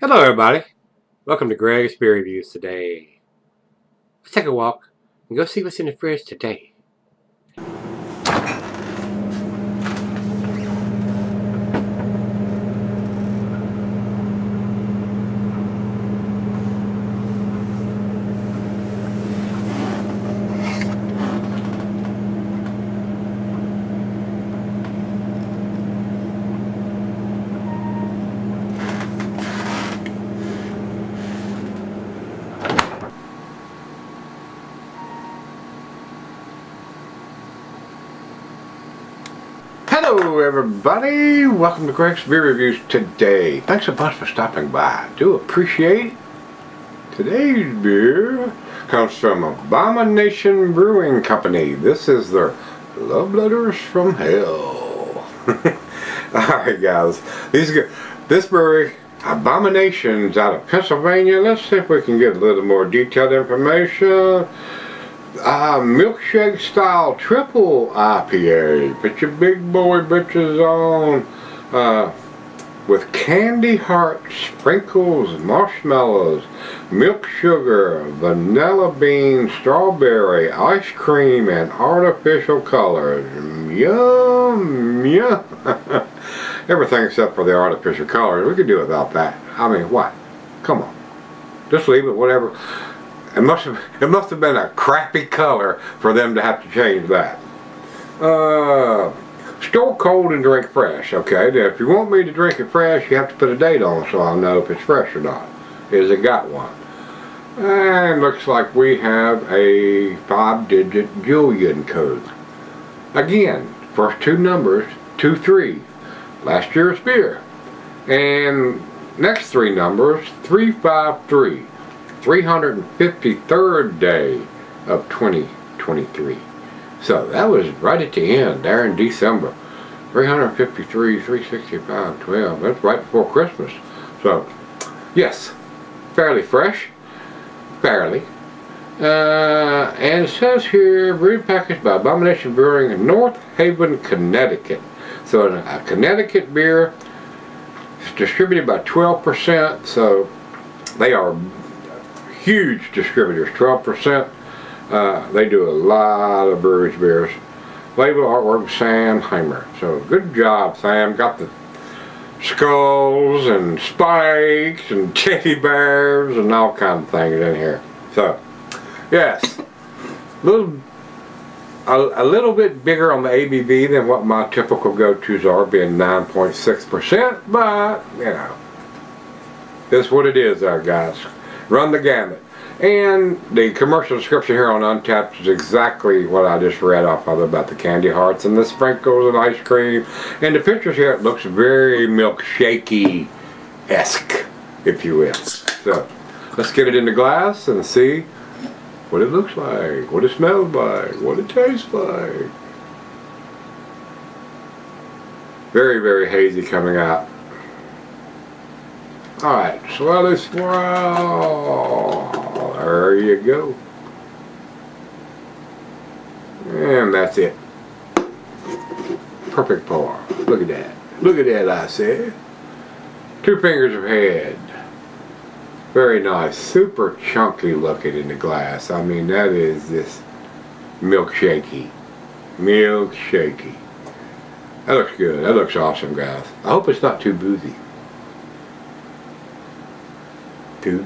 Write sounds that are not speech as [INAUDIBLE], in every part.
Hello everybody. Welcome to Greg's Beer Reviews today. Let's take a walk and go see what's in the fridge today. Hello everybody. Welcome to Greg's Beer Reviews today. Thanks a bunch for stopping by. I Do appreciate. Today's beer comes from Abomination Brewing Company. This is their Love Letters from Hell. [LAUGHS] Alright guys, these this brewery, Abomination's out of Pennsylvania. Let's see if we can get a little more detailed information. Uh, milkshake style triple IPA. Put your big boy bitches on. Uh, with candy heart sprinkles, marshmallows, milk sugar, vanilla bean, strawberry, ice cream, and artificial colors. Yum, yum. [LAUGHS] Everything except for the artificial colors. We could do without that. I mean, what? Come on. Just leave it, whatever. It must have it must have been a crappy color for them to have to change that. Uh, store cold and drink fresh. Okay, now if you want me to drink it fresh, you have to put a date on so I'll know if it's fresh or not. Is it got one? And looks like we have a five-digit Julian code. Again, first two numbers, two three. Last year's beer. And next three numbers, three five three. 353rd day of 2023. So that was right at the end, there in December. 353, 365, 12. That's right before Christmas. So, yes, fairly fresh. Fairly. Uh, and it says here, brewed packaged by Abomination Brewing in North Haven, Connecticut. So a Connecticut beer. It's distributed by 12%, so they are huge distributors, 12%. Uh, they do a lot of breweries beers. Label artwork Sam Heimer. So good job, Sam. Got the skulls and spikes and [LAUGHS] teddy bears and all kind of things in here. So, yes, little a, a little bit bigger on the ABV than what my typical go-tos are, being 9.6%, but, you know, that's what it is there, guys. Run the gamut. And the commercial description here on Untappd is exactly what I just read off of about the candy hearts and the sprinkles and ice cream. And the pictures here, it looks very milkshakey-esque, if you will. So, let's get it in the glass and see what it looks like, what it smells like, what it tastes like. Very, very hazy coming out. Alright, slowly swirl. There you go. And that's it. Perfect pour. Look at that. Look at that, I said. Two fingers of head. Very nice. Super chunky looking in the glass. I mean, that is this milkshakey. Milkshakey. That looks good. That looks awesome, guys. I hope it's not too boozy. To,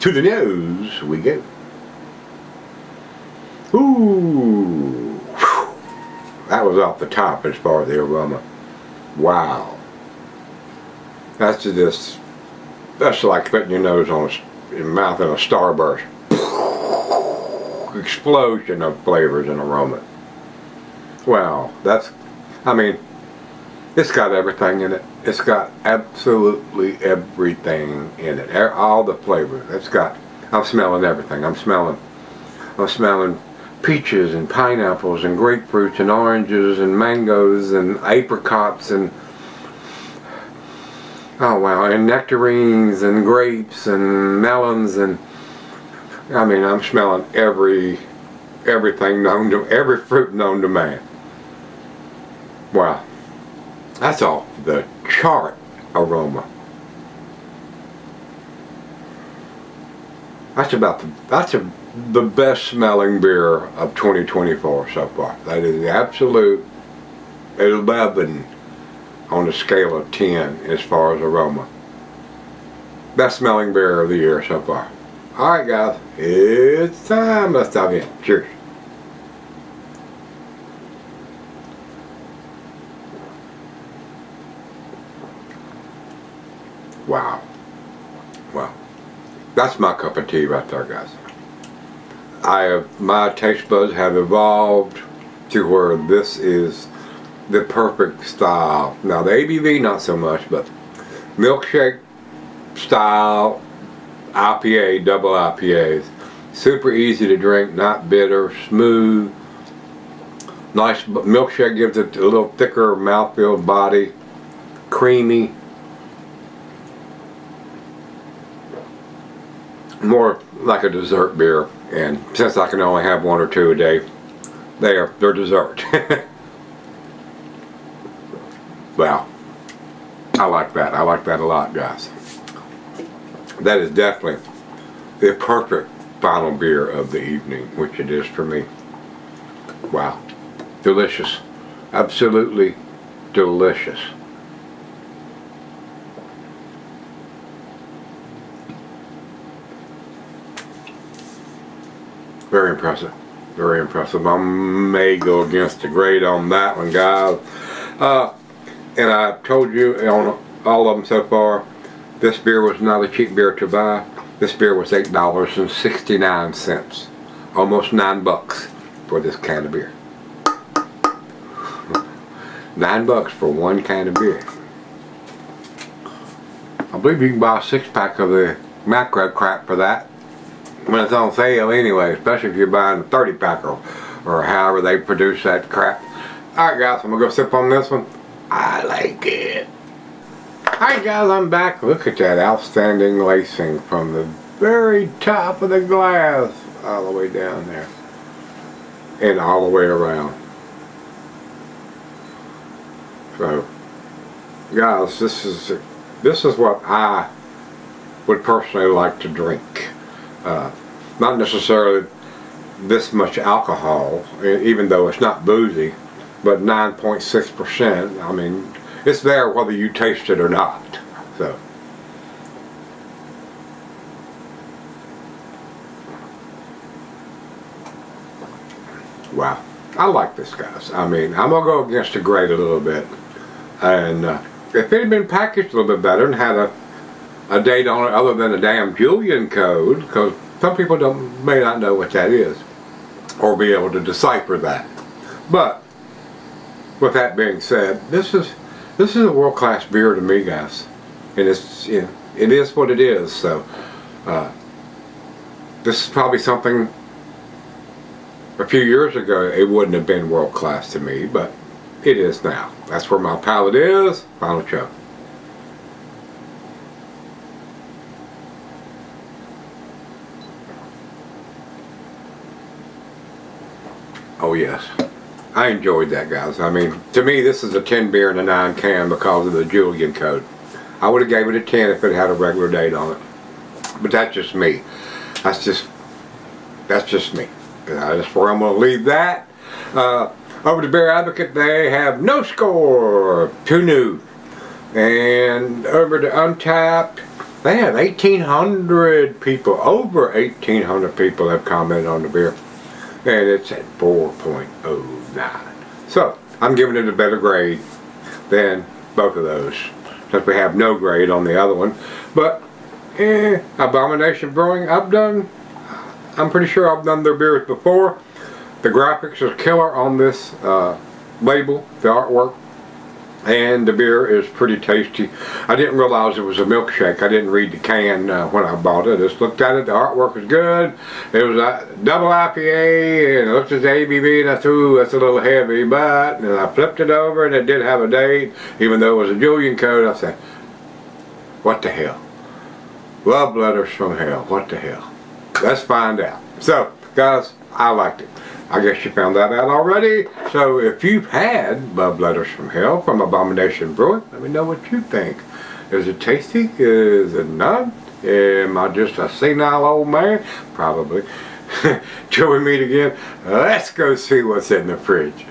to the nose we go. Ooh. Whew. That was off the top as far as the aroma. Wow. That's just, that's like putting your nose on a, your mouth in a starburst. Explosion of flavors and aroma. Wow, that's, I mean, it's got everything in it. It's got absolutely everything in it. All the flavors. It's got, I'm smelling everything. I'm smelling, I'm smelling peaches and pineapples and grapefruits and oranges and mangoes and apricots and oh wow and nectarines and grapes and melons and I mean I'm smelling every everything known to every fruit known to man wow that's all the chart aroma. That's about the, that's a, the best smelling beer of 2024 so far. That is the absolute 11 on a scale of 10 as far as aroma. Best smelling beer of the year so far. Alright guys, it's time. Let's dive in. Cheers. Wow. Wow. That's my cup of tea right there, guys. I have, my taste buds have evolved to where this is the perfect style. Now the ABV not so much, but milkshake style IPA, double IPAs. Super easy to drink, not bitter, smooth. Nice milkshake gives it a little thicker mouthfeel body, creamy. More like a dessert beer, and since I can only have one or two a day, they are, they're dessert. [LAUGHS] Wow. I like that. I like that a lot, guys. That is definitely the perfect final beer of the evening, which it is for me. Wow. Delicious. Absolutely delicious. Very impressive. Very impressive. I may go against the grade on that one, guys. Uh, and I've told you on all of them so far, this beer was not a cheap beer to buy. This beer was $8.69. Almost nine bucks for this can of beer. [LAUGHS] nine bucks for one can of beer. I believe you can buy a six pack of the macro crap for that when it's on sale anyway, especially if you're buying a 30 pack or, or however they produce that crap. Alright guys, I'm going to go sip on this one. I like it. Alright guys, I'm back. Look at that outstanding lacing from the very top of the glass all the way down there and all the way around. So, guys, this is this is what I would personally like to drink. Uh, not necessarily this much alcohol, even though it's not boozy but 9.6%. I mean, it's there whether you taste it or not. So. Wow. I like this, guys. I mean, I'm going to go against the grade a little bit. And uh, if it had been packaged a little bit better and had a, a date on it other than a damn Julian code, because some people don't may not know what that is, or be able to decipher that. But with that being said, this is this is a world class beer to me, guys, and it's you know, it is what it is. So uh, this is probably something a few years ago it wouldn't have been world class to me, but it is now. That's where my palate is. Final show. Oh yes. I enjoyed that, guys. I mean, to me, this is a 10 beer and a 9 can because of the Julian code. I would have gave it a 10 if it had a regular date on it. But that's just me. That's just, that's just me. Uh, that's where I'm going to leave that. Uh, over to Beer Advocate, they have no score, too new. And over to Untappd, they have 1,800 people, over 1,800 people have commented on the beer. And it's at 4.09. So, I'm giving it a better grade than both of those. Since we have no grade on the other one. But, eh, Abomination Brewing, I've done, I'm pretty sure I've done their beers before. The graphics are killer on this uh, label, the artwork and the beer is pretty tasty. I didn't realize it was a milkshake. I didn't read the can uh, when I bought it. I just looked at it. The artwork was good. It was a double IPA and it looked at the ABV and I thought, that's a little heavy. But and I flipped it over and it did have a date. Even though it was a Julian code, I said, what the hell? Love letters from hell. What the hell? Let's find out. So, guys, I liked it. I guess you found that out already. So if you've had Love Letters from Hell from Abomination Brewing, let me know what you think. Is it tasty? Is it not? Am I just a senile old man? Probably. Till we meet again, let's go see what's in the fridge.